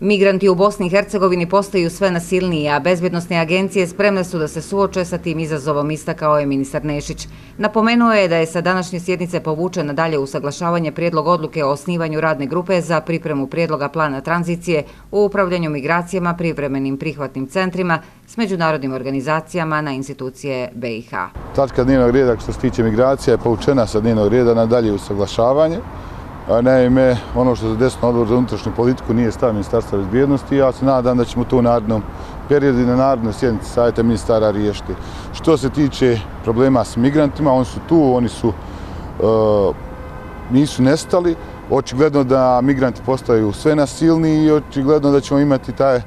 Migranti u Bosni i Hercegovini postaju sve nasilniji, a bezbjednostne agencije spremne su da se suoče sa tim izazovom, istakao je ministar Nešić. Napomenuo je da je sa današnje sjednice povučena dalje usaglašavanje prijedlog odluke o osnivanju radne grupe za pripremu prijedloga plana tranzicije u upravljanju migracijama privremenim prihvatnim centrima s međunarodnim organizacijama na institucije BiH. Tačka dnevnog reda što se tiče migracija je povučena sa dnevnog reda na dalje usaglašavanje. Naime, ono što se desno odbor za unutrašnju politiku nije stav ministarstva razbijednosti, ja se nadam da ćemo to u narodnom periodu i na narodnoj sjednici savjeta ministara riješiti. Što se tiče problema s migrantima, oni su tu, oni su, uh, nisu nestali. Očigledno da migranti postaju sve nasilni i očigledno da ćemo imati taj,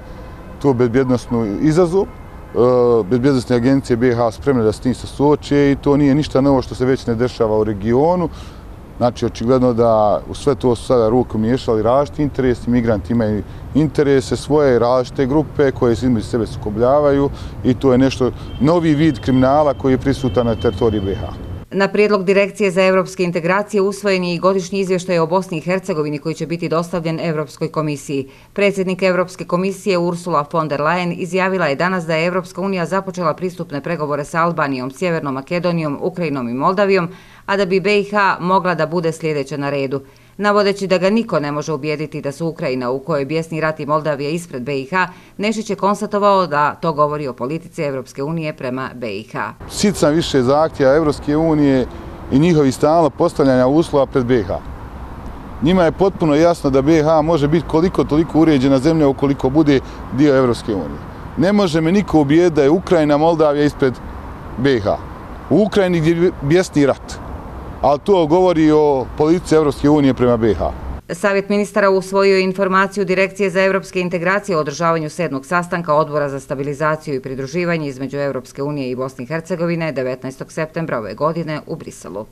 tu bezbjednostnu izazov. Uh, bezbjednostne agencije BiH spremne da s tim se suoče i to nije ništa novo što se već ne dešava u regionu. Znači, očigledno da u sve to su sada ruku miješali različiti interesi, migranti imaju interese svoje različite grupe koje se između sebe sukobljavaju i to je nešto, novi vid kriminala koji je prisutan na teritoriji BiH. Na prijedlog Direkcije za evropske integracije usvojen je i godišnji izvještaj o Bosni i Hercegovini koji će biti dostavljen Evropskoj komisiji. Predsjednik Evropske komisije Ursula von der Leyen izjavila je danas da je Evropska unija započela pristupne pregovore sa Albanijom, Sjevernom Makedonijom, Ukrajinom i Moldavijom, a da bi BiH mogla da bude sljedeća na redu. Navodeći da ga niko ne može ubijediti da su Ukrajina u kojoj bjesni rat i Moldavija ispred BiH, Nešić je konstatovao da to govori o politici Evropske unije prema BiH. Sit sam više zahtjeva Evropske unije i njihovi stalno postavljanja uslova pred BiH. Njima je potpuno jasno da BiH može biti koliko toliko uređena zemlja ukoliko bude dio Evropske unije. Ne može me niko ubijediti da je Ukrajina, Moldavija ispred BiH. U Ukrajini gdje bjesni rat ali to govori o politici Evropske unije prema BiH. Savjet ministara usvojio informaciju Direkcije za evropske integracije o održavanju sedmog sastanka Odbora za stabilizaciju i pridruživanje između Evropske unije i Bosne i Hercegovine 19. septembra ove godine u Briselu.